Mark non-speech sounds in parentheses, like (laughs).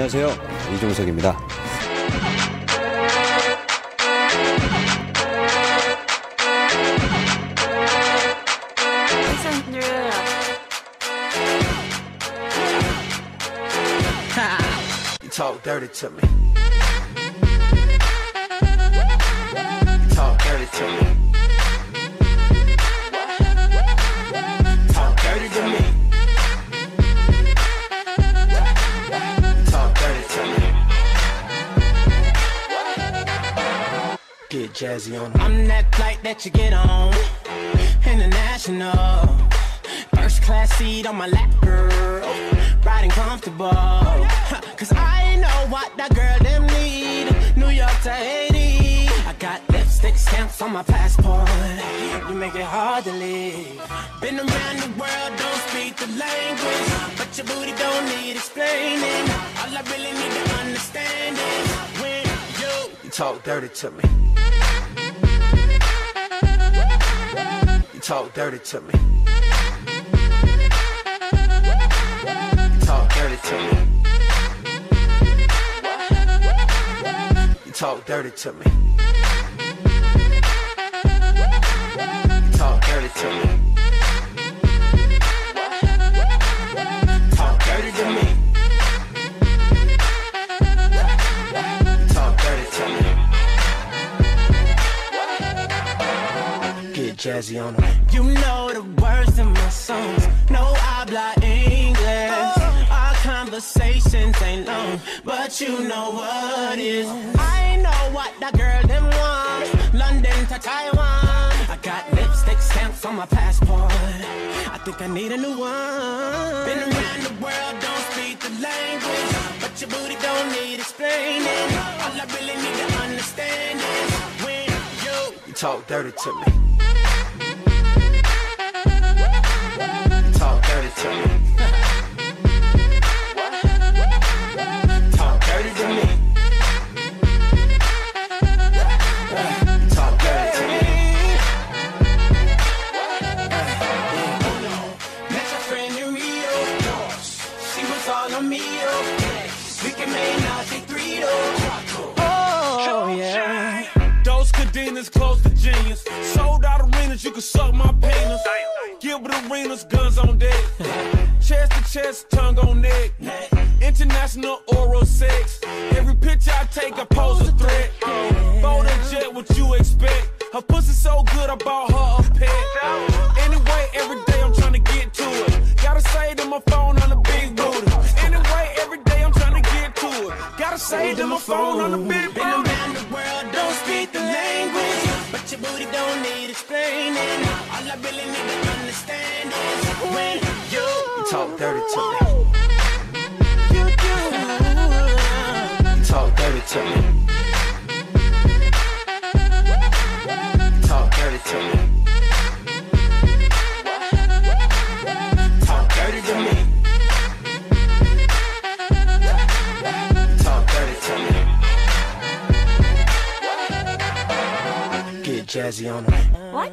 안녕하세요. 이종석입니다. Jazzy on. I'm that flight that you get on. International. First class seat on my lap, girl. Riding comfortable. Cause I know what that girl them need. New York to Haiti. I got lipstick stamps on my passport. You make it hard to leave. Been around the world, don't speak the language. But your booty don't need explaining. All I really need to understand is when You talk dirty to me. Talk dirty to me. You talk dirty to me. You talk dirty to me. Get jazzy on 'em. You know the words in my songs. No I habla English. Our conversations ain't long, but you know what is. I know what that girl them want. London to Taiwan. I got lipstick stamps on my passport. I think I need a new one. Been around the world, don't speak the language, but your booty don't need explaining. All I really need to understand is when you You talk dirty to me. Talk dirty to me. Talk dirty to me. Talk dirty to me. Oh. Three. Oh, oh yeah. Cadenas close to genius. Sold out arenas, you can suck my penis. Gilbert Arenas, guns on deck. (laughs) Chest to chest, tongue on neck. International oral sex. Every picture I take, I pose a threat. Bold and jet, what you expect? Her pussy so good, I bought her a pet. Anyway, every day I'm trying to get to it. Gotta say to my phone on the big booty. Anyway, every day I'm trying to get to it. Gotta say to my phone on the big booty. Your booty don't need explaining. All I really need to understand is when you You talk dirty to me. you do. You talk dirty to me. Jazzy on 'em. What?